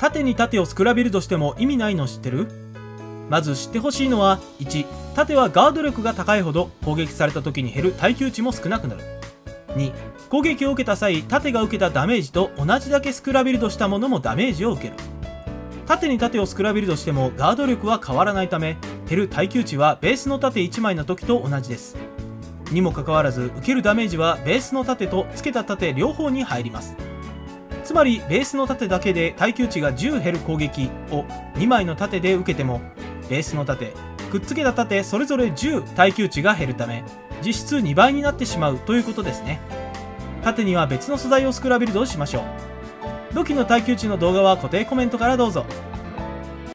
縦に縦をスクラビルドしても意味ないの知ってる？まず知ってほしいのは1縦はガード力が高いほど攻撃された時に減る耐久値も少なくなる。2攻撃を受けた際縦が受けたダメージと同じだけスクラビルドしたものもダメージを受ける。縦に縦をスクラビルドしてもガード力は変わらないため減る耐久値はベースの縦1枚の時と同じです。にもかかわらず受けるダメージはベースの縦とつけた縦両方に入ります。つまりベースの盾だけで耐久値が10減る攻撃を2枚の盾で受けてもベースの盾くっつけた盾それぞれ10耐久値が減るため実質2倍になってしまうということですね。盾には別の素材をスクラビルドしましょう。土器の耐久値の動画は固定コメントからどうぞ。